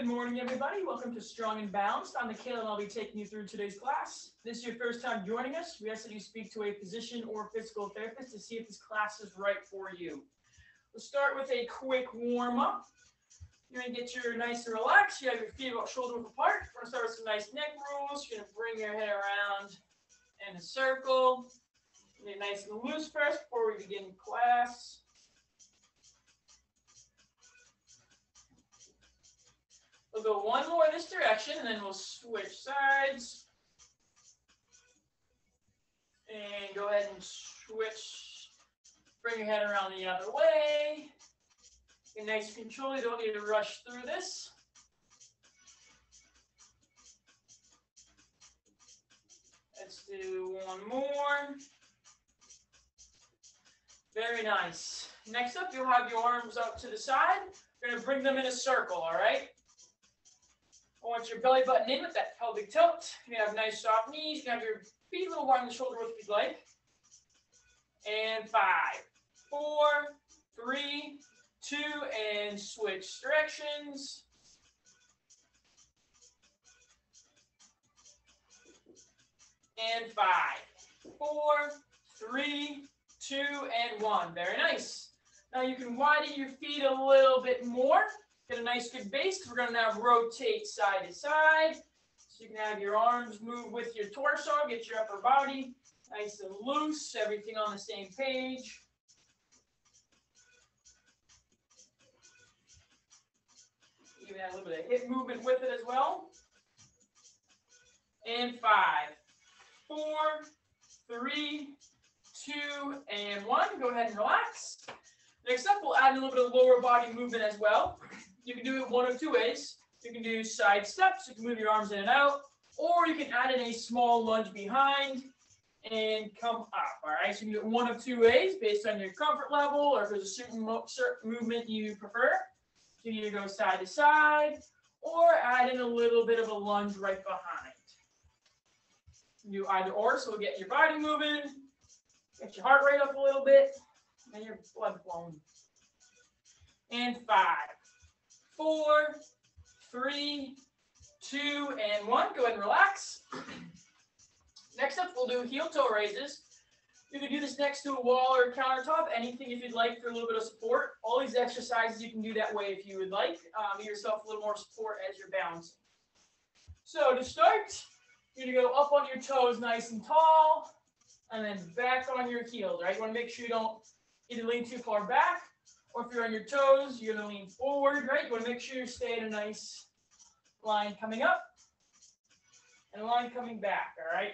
Good morning, everybody. Welcome to Strong and Balanced. I'm Michaela, and I'll be taking you through today's class. If this is your first time joining us. We ask that you speak to a physician or physical therapist to see if this class is right for you. We'll start with a quick warm up. You're gonna get your nice and relaxed. You have your feet about shoulder width apart. We're gonna start with some nice neck rolls. You're gonna bring your head around in a circle. Get nice and loose first before we begin class. We'll go one more in this direction and then we'll switch sides. And go ahead and switch. Bring your head around the other way. Nice and control. You don't need to rush through this. Let's do one more. Very nice. Next up, you'll have your arms up to the side. You're going to bring them in a circle, all right? I want your belly button in with that pelvic tilt. You have nice soft knees. You have your feet a little wide on the shoulder width if you'd like. And five, four, three, two, and switch directions. And five, four, three, two, and one. Very nice. Now you can widen your feet a little bit more. Get a nice good base we're going to now rotate side to side. So you can have your arms move with your torso, get your upper body nice and loose, everything on the same page. Even add a little bit of hip movement with it as well. And five, four, three, two, and one. Go ahead and relax. Next up, we'll add a little bit of lower body movement as well. You can do it one of two ways. You can do side steps, you can move your arms in and out, or you can add in a small lunge behind and come up. All right, so you can do it one of two ways based on your comfort level, or if there's a certain, certain movement you prefer. You can either go side to side or add in a little bit of a lunge right behind. You do either or, so we'll get your body moving, get your heart rate up a little bit, and your blood flowing. And five, four, three, two, and one. Go ahead and relax. Next up, we'll do heel toe raises. You can do this next to a wall or a countertop, anything if you'd like for a little bit of support. All these exercises you can do that way if you would like. Um, give yourself a little more support as you're balancing. So to start, you're gonna go up on your toes nice and tall, and then back on your heels, right? You wanna make sure you don't either lean too far back, or if you're on your toes, you're gonna lean forward, right? You wanna make sure you stay in a nice line coming up, and a line coming back, all right?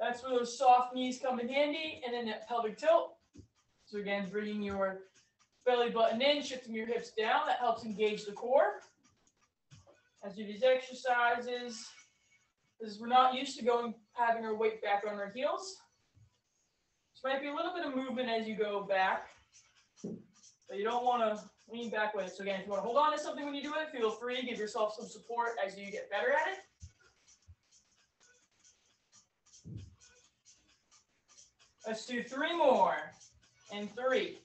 That's where those soft knees come in handy, and then that pelvic tilt. So again, bringing your belly button in, shifting your hips down, that helps engage the core. As you do these exercises, because we're not used to going, having our weight back on our heels. So might be a little bit of movement as you go back, but you don't want to lean back with it. So again, if you want to hold on to something when you do it, feel free, give yourself some support as you get better at it. Let's do three more. And three,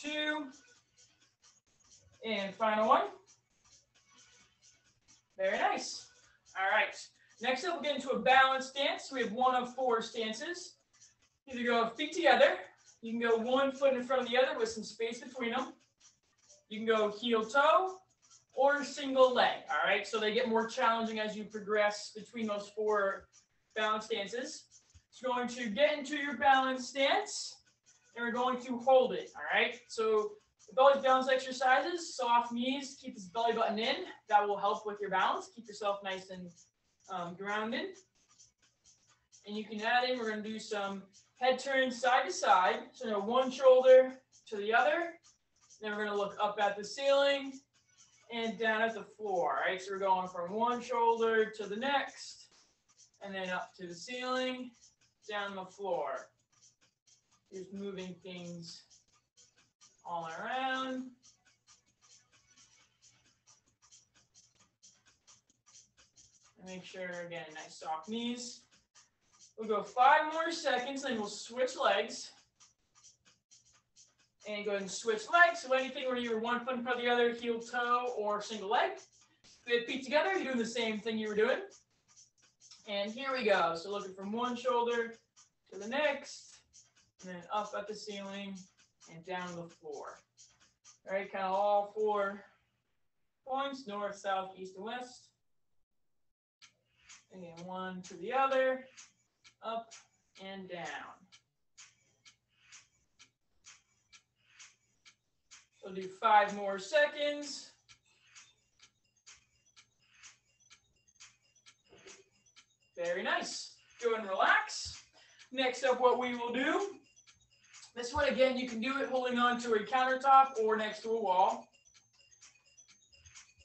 two, and final one. Very nice. All right. Next up, we'll get into a balanced stance. We have one of four stances. Either go feet together. You can go one foot in front of the other with some space between them. You can go heel toe or single leg. All right. So they get more challenging as you progress between those four balance stances. It's going to get into your balance stance and we're going to hold it. All right. So with all these balance exercises, soft knees, keep this belly button in. That will help with your balance. Keep yourself nice and um, grounded. And you can add in, we're going to do some head turns side to side. So know, one shoulder to the other. Then we're going to look up at the ceiling and down at the floor. Right. So we're going from one shoulder to the next and then up to the ceiling, down the floor. Just moving things all around. Make sure, again, nice soft knees. We'll go five more seconds, then we'll switch legs. And go ahead and switch legs. So anything where you're one foot in front of the other, heel toe or single leg. Good feet together, you're doing the same thing you were doing. And here we go. So looking from one shoulder to the next, and then up at the ceiling and down the floor. All right, kind of all four points, north, south, east, and west. And one to the other, up and down. We'll do five more seconds. Very nice. Go and relax. Next up, what we will do, this one again, you can do it holding on to a countertop or next to a wall.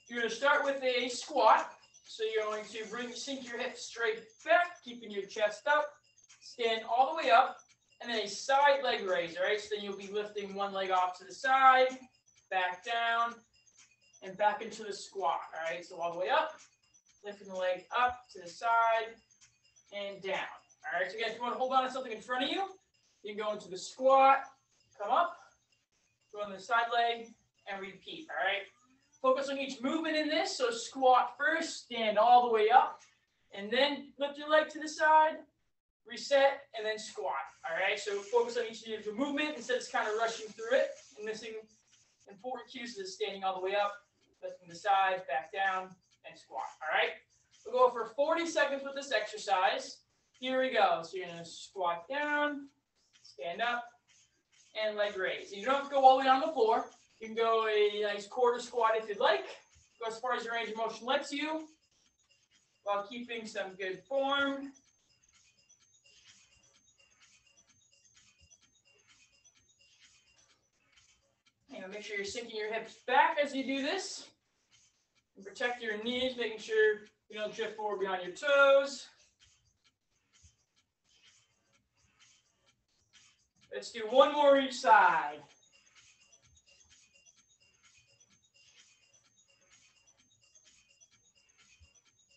You're to start with a squat. So you're going to bring, sink your hips straight back, keeping your chest up. Stand all the way up, and then a side leg raise, all right? So then you'll be lifting one leg off to the side, back down, and back into the squat, all right? So all the way up, lifting the leg up to the side, and down. All right, so again, if you want to hold on to something in front of you, you can go into the squat, come up, go on the side leg, and repeat, all right? Focus on each movement in this. So squat first, stand all the way up, and then lift your leg to the side, reset, and then squat. All right. So focus on each individual movement instead of kind of rushing through it and missing important cues is standing all the way up, lifting the side, back down, and squat. All right. We'll go for 40 seconds with this exercise. Here we go. So you're to squat down, stand up, and leg raise. You don't have to go all the way on the floor. You can go a nice quarter squat if you'd like. Go as far as your range of motion lets you while keeping some good form. Make sure you're sinking your hips back as you do this. And protect your knees, making sure you don't drift forward beyond your toes. Let's do one more each side.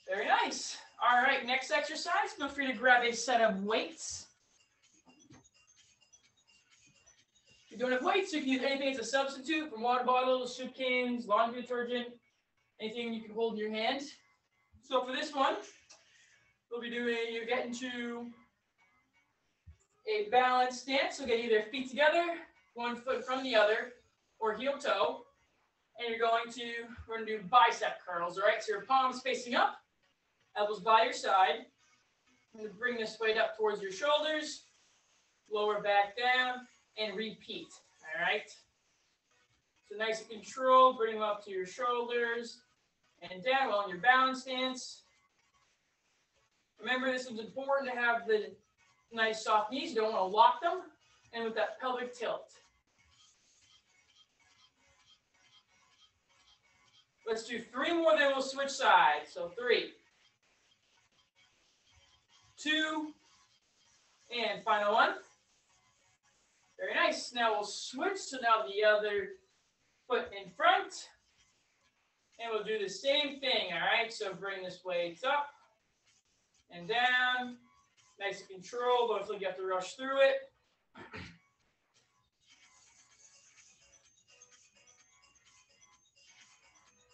Very nice. All right, next exercise, feel free to grab a set of weights. If you don't have weights, you can use anything as a substitute from water bottles, soup cans, laundry detergent, anything you can hold in your hand. So for this one, we'll be doing, you get into a balanced stance. So get either feet together, one foot from the other, or heel toe. And you're going to, we're to do bicep curls, all right? So your palms facing up, elbows by your side. To bring this weight up towards your shoulders, lower back down, and repeat, all right? So nice and controlled, bring them up to your shoulders and down while in your balance stance. Remember, this is important to have the nice soft knees. You don't want to lock them. And with that pelvic tilt. Let's do three more, then we'll switch sides. So three, two, and final one. Very nice. Now we'll switch to now the other foot in front. And we'll do the same thing, all right? So bring this weight up and down. Nice and controlled. Don't feel like you have to rush through it.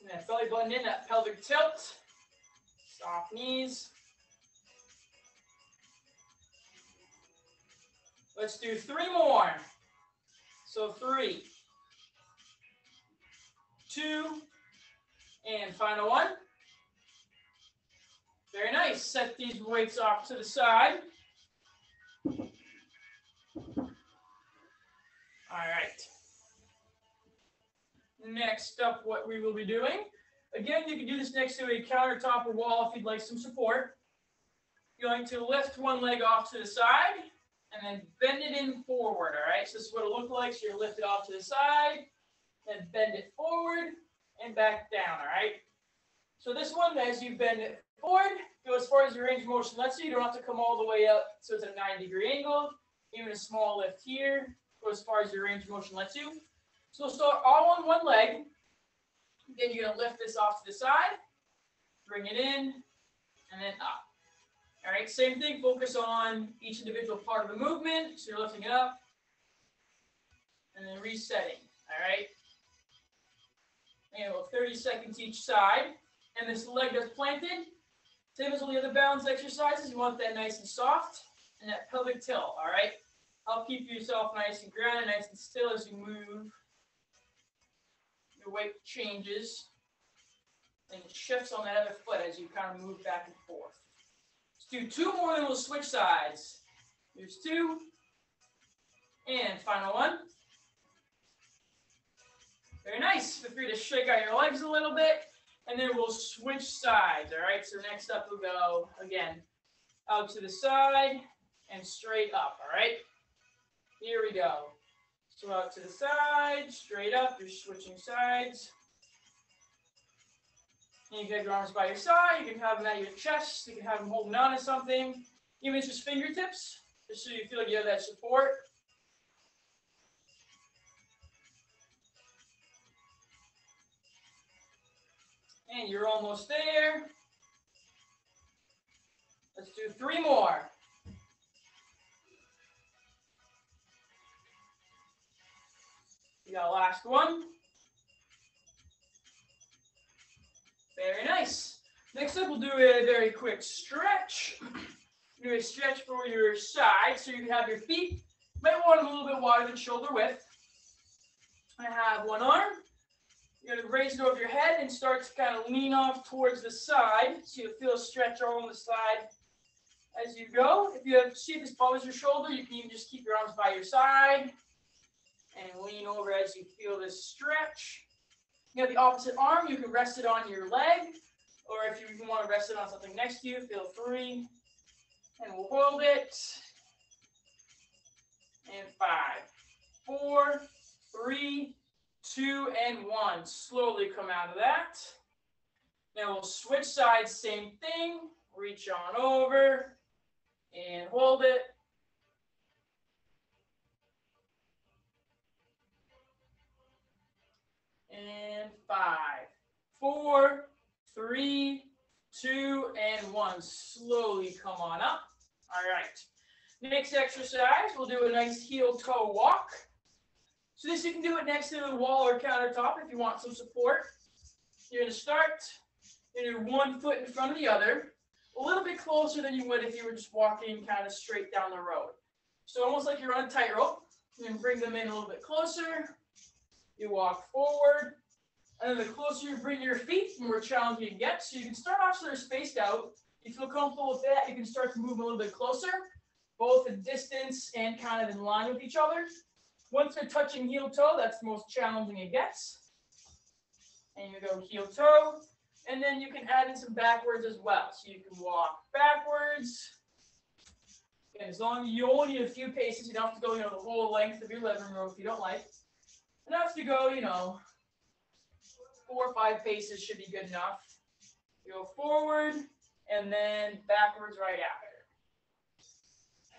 And that belly button in, that pelvic tilt. Soft knees. Let's do three more. So three, two, and final one. Very nice. Set these weights off to the side. All right. Next up, what we will be doing. Again, you can do this next to a countertop or wall if you'd like some support. Going to lift one leg off to the side and then bend it in forward, all right? So this is what it looks like. So you're lifted off to the side, then bend it forward, and back down, all right? So this one, as you bend it forward, go as far as your range of motion lets you. You don't have to come all the way up so it's a 90 degree angle. Even a small lift here, go as far as your range of motion lets you. So we'll start all on one leg. Then you're gonna lift this off to the side, bring it in, and then up. All right, same thing, focus on each individual part of the movement. So you're lifting it up, and then resetting. All right. And we'll 30 seconds each side. And this leg that's planted, same as all the other balance exercises, you want that nice and soft and that pelvic tilt. All right. Help keep yourself nice and grounded, nice and still as you move. Your weight changes and shifts on that other foot as you kind of move back and forth. Do two more, then we'll switch sides. Here's two. And final one. Very nice. Feel free to shake out your legs a little bit, and then we'll switch sides. All right. So next up, we'll go again out to the side and straight up. All right. Here we go. So out to the side, straight up. You're switching sides. You can have your arms by your side. You can have them at your chest. You can have them holding on to something. Even just fingertips, just so you feel like you have that support. And you're almost there. Let's do three more. We got last one. Very nice. Next up, we'll do a very quick stretch. Do a stretch for your side, so you can have your feet. Might want a little bit wider than shoulder width. I have one arm. You're gonna raise it over your head and start to kind of lean off towards the side, so you feel a stretch all on the side as you go. If you have see this bothers your shoulder, you can even just keep your arms by your side and lean over as you feel this stretch. You have the opposite arm, you can rest it on your leg, or if you want to rest it on something next to you, feel free. And we'll hold it. And five, four, three, two, and one. Slowly come out of that. Now we'll switch sides, same thing. Reach on over and hold it. And five, four, three, two, and Slowly come on up. All right. Next exercise, we'll do a nice heel toe walk. So this you can do it next to the wall or countertop if you want some support. You're to start, you're one foot in front of the other, a little bit closer than you would if you were just walking kind of straight down the road. So almost like you're on a tightrope. Can bring them in a little bit closer. You walk forward, and then the closer you bring your feet, the more challenging it gets. So you can start off so they're spaced out. You feel comfortable with that, you can start to move a little bit closer, both in distance and kind of in line with each other. Once they're touching heel toe, that's the most challenging it gets. And you go heel toe, and then you can add in some backwards as well. So you can walk backwards. And as long as you only need a few paces, you don't have to go, you know, the whole length of your living room if you don't like. Enough to go, you know, four or five paces should be good enough. You go forward and then backwards right after.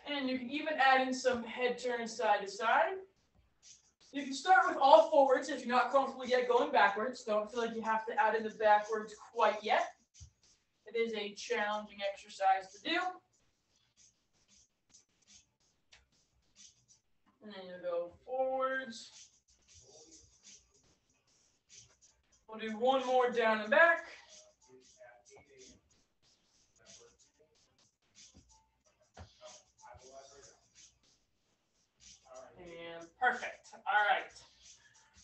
And you can even add in some head turns side to side. You can start with all forwards if you're not comfortable yet going backwards. Don't feel like you have to add in the backwards quite yet. It is a challenging exercise to do. And then you go forwards. We'll do one more down and back. Perfect. All right.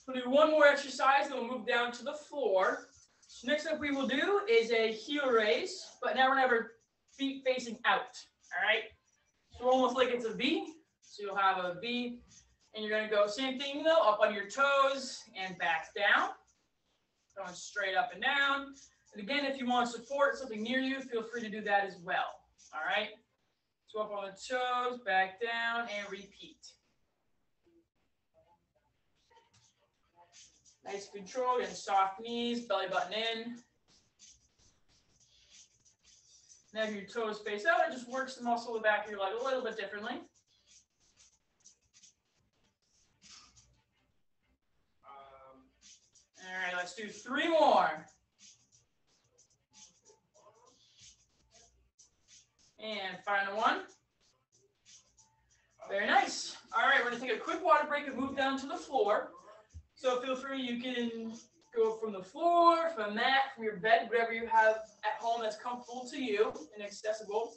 We'll do one more exercise, then we'll move down to the floor. So next up we will do is a heel raise, but now we're gonna have our feet facing out. All right. So almost like it's a V. So you'll have a V, and you're gonna go same thing though, up on your toes and back down. Going straight up and down. And again, if you want to support something near you, feel free to do that as well. All right. So up on the toes, back down, and repeat. Nice control, and soft knees, belly button in. Now your toes face out, it just works the muscle of the back of your leg a little bit differently. Um, all right, let's do three more. And final one. Very nice. All right, we're gonna take a quick water break and move down to the floor. So feel free, you can go from the floor, from a mat, from your bed, whatever you have at home that's comfortable to you and accessible.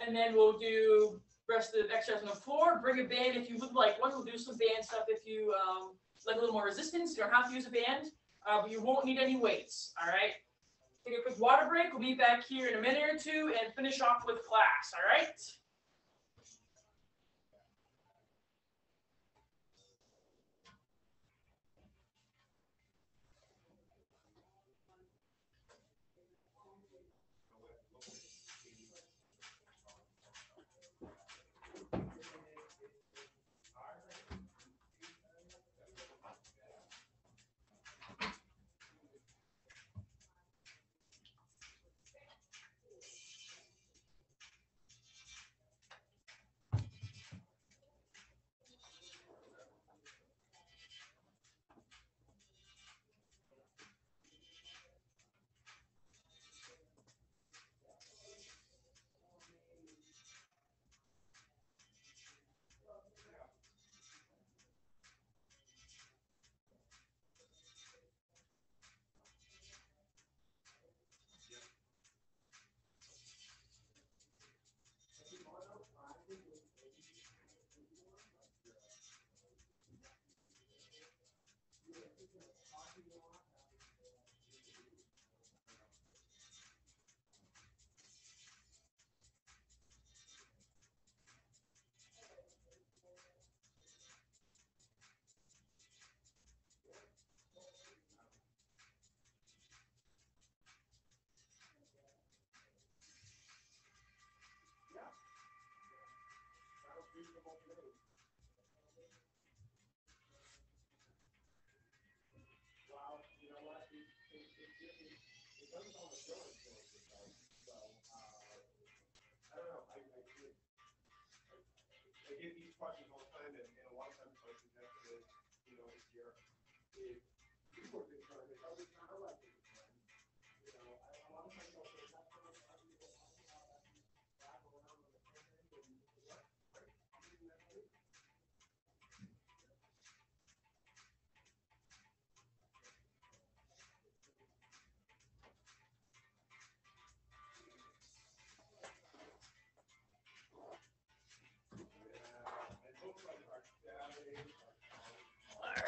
And then we'll do rest of the exercise on the floor. Bring a band if you would like one. We'll do some band stuff if you um, like a little more resistance. You don't have to use a band, uh, but you won't need any weights. All right. Take a quick water break. We'll be back here in a minute or two and finish off with class. All right. I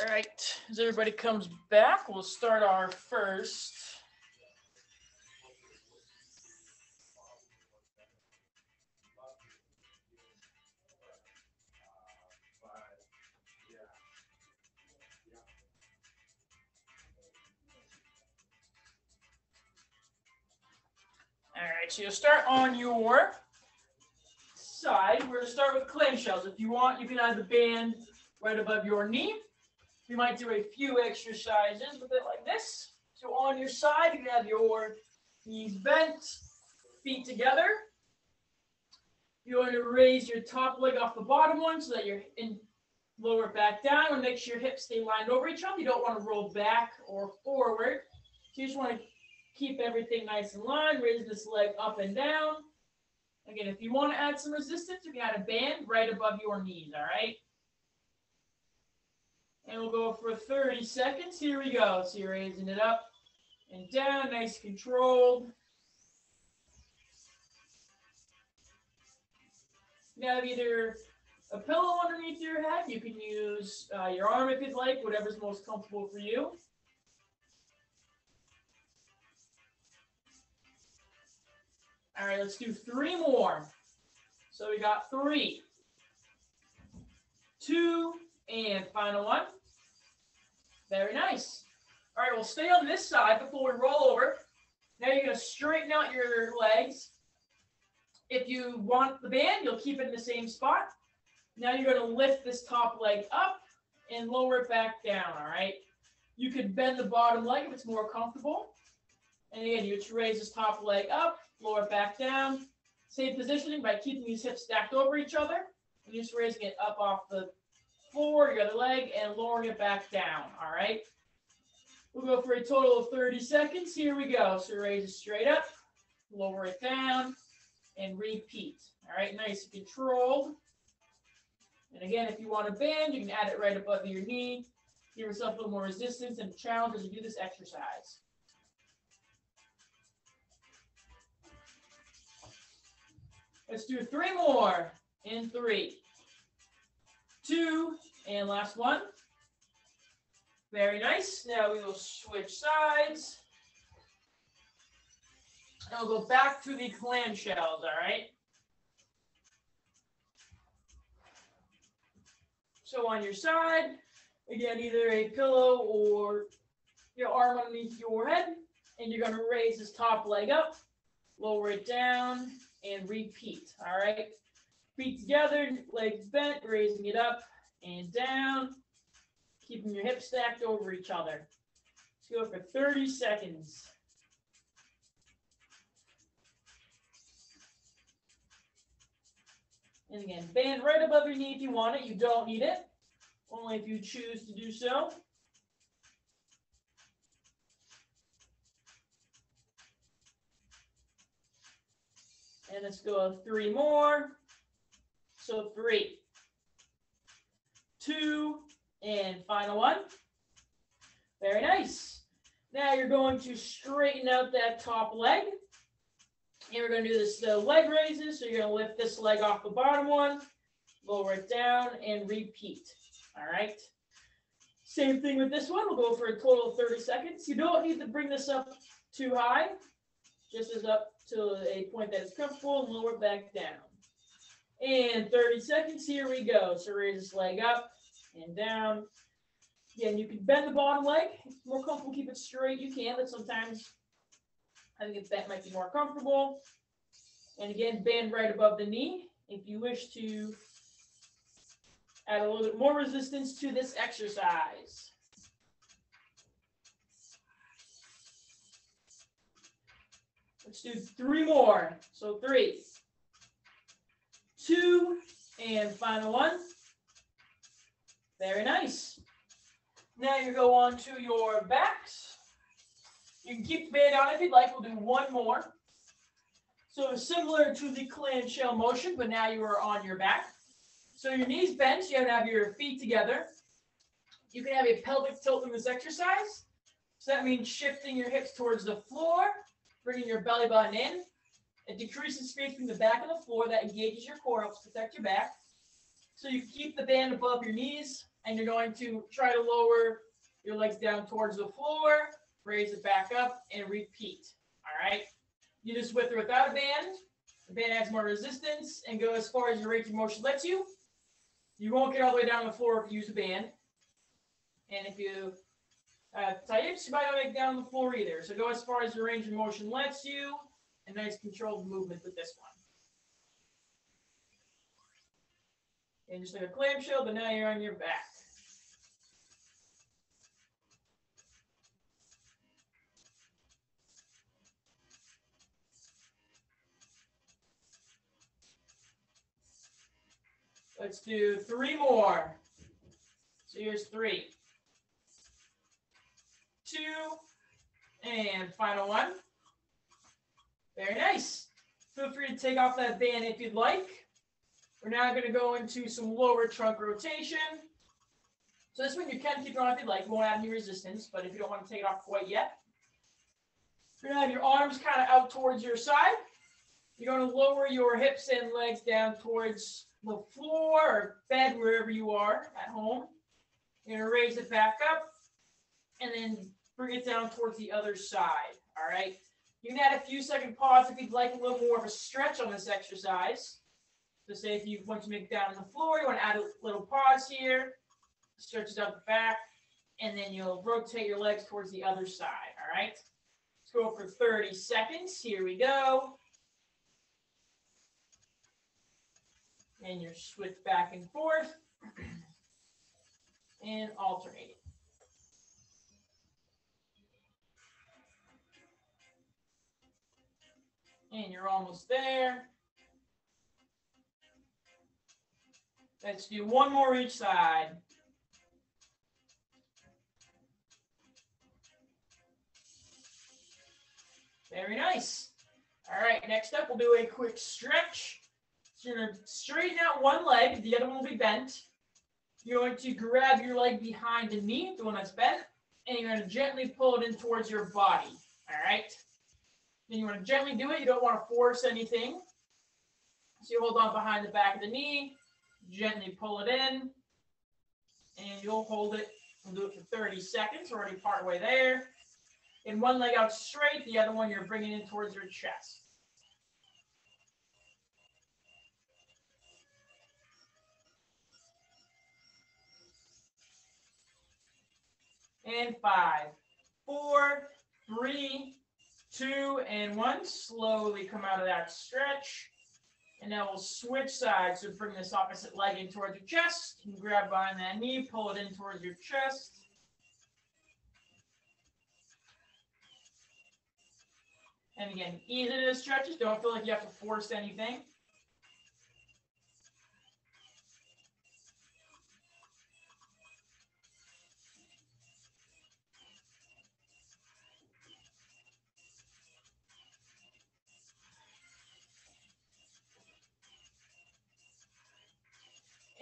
All right. As everybody comes back, we'll start our first. All right, so you'll start on your side. We're gonna start with clamshells. If you want, you can either the band right above your knee. We might do a few exercises with it like this. So on your side, you have your knees bent, feet together. You want to raise your top leg off the bottom one so that you're in lower back down and make sure your hips stay lined over each other. You don't want to roll back or forward. So you just want to keep everything nice and lined, raise this leg up and down. Again, if you want to add some resistance, you can add a band right above your knees, all right? And we'll go for 30 seconds. Here we go. So you're raising it up and down, nice controlled. You have either a pillow underneath your head. You can use uh, your arm if you'd like, whatever's most comfortable for you. All right, let's do three more. So we got three, two, and final one. Very nice. All right, we'll stay on this side before we roll over. Now you're going to straighten out your legs. If you want the band, you'll keep it in the same spot. Now you're going to lift this top leg up and lower it back down, all right? You could bend the bottom leg if it's more comfortable. And again, you just raise this top leg up, lower it back down. Same positioning by keeping these hips stacked over each other. And just raising it up off the floor, your other leg, and lowering it back down, all right? We'll go for a total of 30 seconds. Here we go. So raise it straight up, lower it down, and repeat. All right, nice and controlled. And again, if you want a band, you can add it right above your knee. Give yourself a little more resistance and challenge as you do this exercise. Let's do three more in three, two, and last one. Very nice. Now we will switch sides. And we'll go back to the clamshells, all right? So on your side, again, either a pillow or your arm underneath your head, and you're gonna raise this top leg up, lower it down, and repeat, all right? Feet together, legs bent, raising it up and down, keeping your hips stacked over each other. Let's go for 30 seconds. And again, band right above your knee if you want it. You don't need it. Only if you choose to do so. And let's go three more. So three, two, and final one. Very nice. Now you're going to straighten out that top leg. And we're going to do this uh, leg raises. So you're going to lift this leg off the bottom one, lower it down, and repeat. All right. Same thing with this one. We'll go for a total of 30 seconds. You don't need to bring this up too high, just as up to a point that is comfortable and lower back down. And 30 seconds, here we go. So raise this leg up and down. Again, you can bend the bottom leg. More comfortable, keep it straight. You can, but sometimes I think that might be more comfortable. And again, bend right above the knee. If you wish to add a little bit more resistance to this exercise. Let's do three more. So three, two, and final one. Very nice. Now you go on to your backs. You can keep the band on if you'd like. We'll do one more. So similar to the clamshell motion, but now you are on your back. So your knees bent, you have to have your feet together. You can have a pelvic tilt in this exercise. So that means shifting your hips towards the floor, bringing your belly button in. It decreases space between the back and the floor. That engages your core, helps protect your back. So you keep the band above your knees, and you're going to try to lower your legs down towards the floor, raise it back up, and repeat. All right. You just with or without a band. The band adds more resistance and go as far as your range of motion lets you. You won't get all the way down to the floor if you use a band. And if you uh, tie hips, you might not make down the floor either. So go as far as your range of motion lets you. A nice controlled movement with this one. And just like a clamshell, but now you're on your back. Let's do three more. So here's three, two, and final one. Very nice. Feel free to take off that band if you'd like. We're now going to go into some lower trunk rotation. So this one you can keep it on if you'd like. You won't have any resistance, but if you don't want to take it off quite yet. You're going to have your arms kind of out towards your side. You're going to lower your hips and legs down towards the floor or bed, wherever you are at home. You're going to raise it back up and then bring it down towards the other side. All right. You can add a few second pause if you'd like a little more of a stretch on this exercise. So say if you want to make down on the floor, you want to add a little pause here, stretches out the back, and then you'll rotate your legs towards the other side. All right. Let's go for 30 seconds. Here we go. and you're switch back and forth and alternating. You're almost there. Let's do one more each side. Very nice. All right, next up we'll do a quick stretch. So you're gonna straighten out one leg, the other one will be bent. You're going to grab your leg behind the knee, the one that's bent, and you're gonna gently pull it in towards your body. All right. Then you want to gently do it. You don't want to force anything. So you hold on behind the back of the knee, gently pull it in, and you'll hold it and do it for 30 seconds. We're already part way there. And one leg out straight, the other one you're bringing in towards your chest. And five, four, three, two, and one. Slowly come out of that stretch. And now we'll switch sides. So bring this opposite leg in towards your chest. You grab behind that knee, pull it in towards your chest. And again, into the stretches. Don't feel like you have to force anything.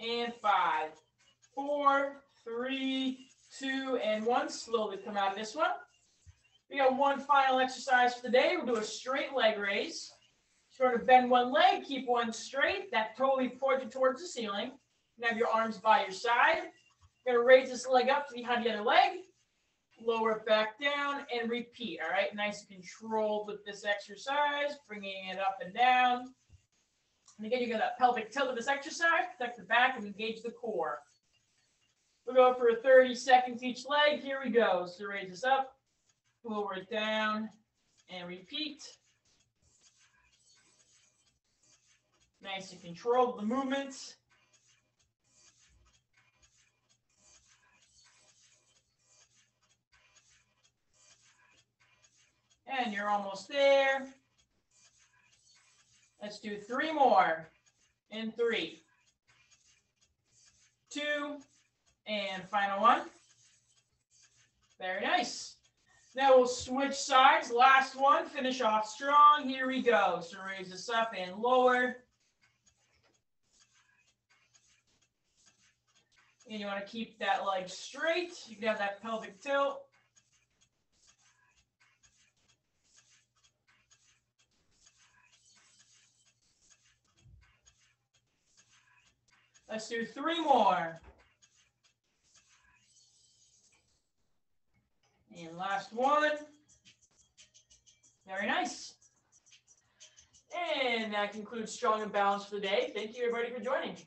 And five, four, three, two, and one. Slowly come out of this one. We got one final exercise for the day. We'll do a straight leg raise. Sort of bend one leg, keep one straight. That totally pointed towards the ceiling. You have your arms by your side. You're gonna raise this leg up to behind the other leg. Lower it back down and repeat. All right, nice and controlled with this exercise, bringing it up and down. And again, you're gonna pelvic tilt with this exercise, protect the back and engage the core. We'll go for 30 seconds each leg. Here we go. So raise this up, lower it down, and repeat. Nice and controlled the movements. And you're almost there. Let's do three more. In three, two, and final one. Very nice. Now we'll switch sides. Last one. Finish off strong. Here we go. So raise this up and lower. And you want to keep that leg straight. You can have that pelvic tilt. Let's do three more. And last one. Very nice. And that concludes Strong and Balanced for the day. Thank you, everybody, for joining.